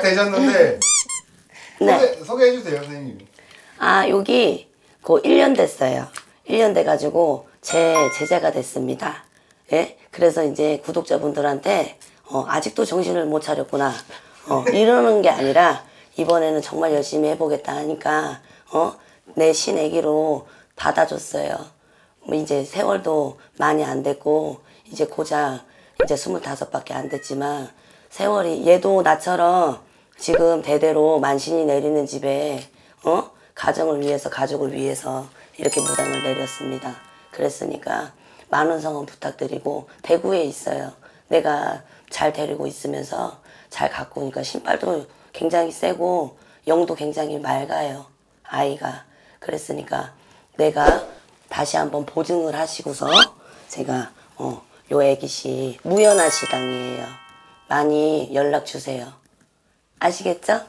되셨는데 네. 소개, 소개 해 주세요, 선생님. 아, 여기 그 1년 됐어요. 1년 돼가지고 제 제자가 됐습니다. 예? 그래서 이제 구독자분들한테 어, 아직도 정신을 못 차렸구나. 어, 이러는 게 아니라 이번에는 정말 열심히 해보겠다 하니까 어, 내 신애기로 받아줬어요. 뭐 이제 세월도 많이 안 됐고 이제 고작 이제 스물다섯 밖에 안 됐지만 세월이 얘도 나처럼 지금 대대로 만신이 내리는 집에 어 가정을 위해서 가족을 위해서 이렇게 무당을 내렸습니다. 그랬으니까 많은 성원 부탁드리고 대구에 있어요. 내가 잘 데리고 있으면서 잘 갖고 오니까 신발도 굉장히 세고 영도 굉장히 맑아요. 아이가 그랬으니까 내가 다시 한번 보증을 하시고서 제가 어, 요 애기씨 무연하 시당이에요. 많이 연락 주세요. 아시겠죠?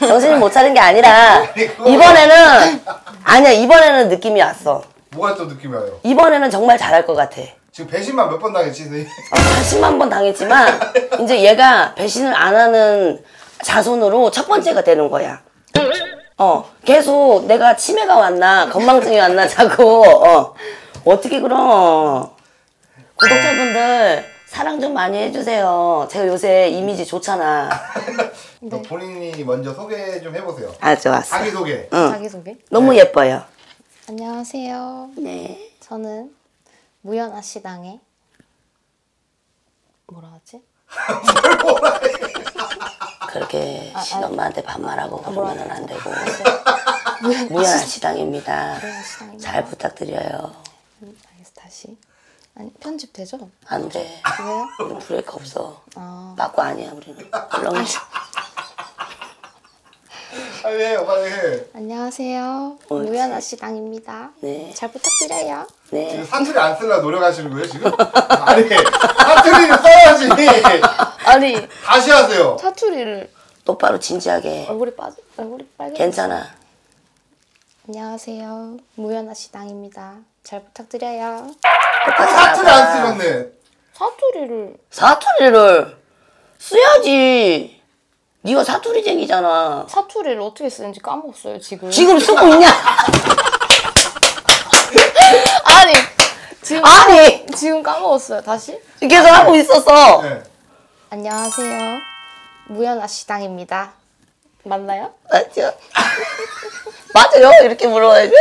정신을 못 차린 게 아니라 이번에는 아니야 이번에는 느낌이 왔어. 뭐가 또 느낌이 와요? 이번에는 정말 잘할 것 같아. 지금 배신만 몇 번 당했지, 선생님? 어, 80만 번 당했지만 이제 얘가 배신을 안 하는 자손으로 첫 번째가 되는 거야. 어 계속 내가 치매가 왔나 건망증이 왔나 자꾸 어 어떻게 그럼 구독자분들 사랑 좀 많이 해주세요. 제가 요새 이미지 좋잖아. 그럼 본인이 먼저 소개 좀 해보세요. 아 좋았어. 자기 소개. 응. 자기소개? 너무 예뻐요. 안녕하세요. 네. 저는 무연아 시당의 뭐라 하지? 그렇게 아, 신엄마한테 반말하고 그러면 안 되고 무연아 무연한 시당입니다. 시당입니다. 잘 부탁드려요. 음, 알겠어 다시. 아니 편집 되죠? 안 돼. 왜요? 우리 브레이크 없어. 아 맞고 아니야 우리는. 얼렁. 아, 왜, 빨리 해. 안녕하세요. 옳지. 무연아 시당입니다. 네. 잘 부탁드려요. 네. 지금 사투리 안 쓰려 노력하시는 거예요, 지금? 아니, 사투리를 써야지. 아니 다시 하세요. 사투리를 똑바로 진지하게. 얼굴이 빠져 얼굴이 빨개. 괜찮아. 안녕하세요. 무연아 시당입니다. 잘 부탁드려요. 사투리 안 쓰겠네. 사투리를 사투리를 써야지. 네가 사투리쟁이잖아. 사투리를 어떻게 쓰는지 까먹었어요 지금. 지금 쓰고 있냐? 아니 지금 아니 지금 까먹었어요. 다시. 계속 하고 있었어. 네. 안녕하세요. 무연아 시당입니다. 맞나요? 맞죠? 맞아요? 이렇게 물어봐야지.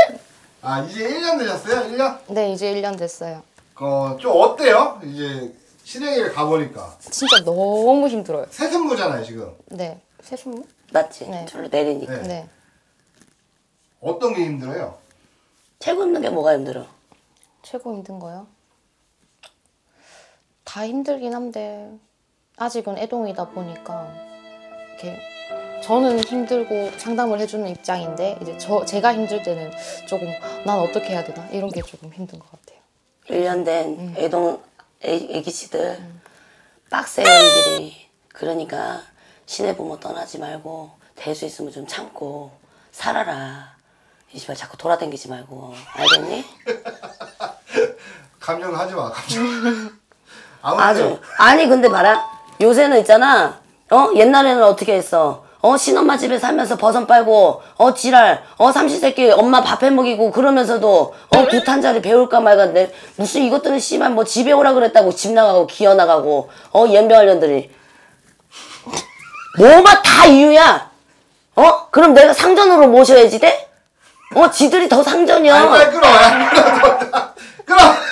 아, 이제 1년 되셨어요? 1년? 네, 이제 1년 됐어요. 어, 좀 어때요? 이제 실행일 가보니까. 진짜 너무 힘들어요. 세승무잖아요, 지금. 네. 세순무? 맞지? 네. 줄로 내리니까. 네. 네. 어떤 게 힘들어요? 최고 힘든 게 뭐가 힘들어? 최고 힘든 거요? 다 힘들긴 한데 아직은 애동이다 보니까 이렇게 저는 힘들고 상담을 해주는 입장인데 이제 저 제가 힘들 때는 조금 난 어떻게 해야 되나 이런 게 조금 힘든 것 같아요. 1년 된 애동 애, 애기씨들 빡세요 이 길이. 그러니까 시내 부모 떠나지 말고 될 수 있으면 좀 참고 살아라. 이 씨발 자꾸 돌아다니지 말고 알겠니? 감정 하지 마, 감정. 아무튼, 아주 아니 근데 봐라 요새는 있잖아 어 옛날에는 어떻게 했어 어 신엄마 집에 살면서 버선 빨고 어 지랄 어 삼시세끼 엄마 밥 해 먹이고 그러면서도 어 구탄자리 배울까 말까 내 무슨 이것들은 씨발 뭐 집에 오라 그랬다고 집 나가고 기어 나가고 어 연병할년들이 뭐가 다 이유야 어 그럼 내가 상전으로 모셔야지 돼? 어 지들이 더 상전이야 아니, 빨리 끌어. 야. 끌어.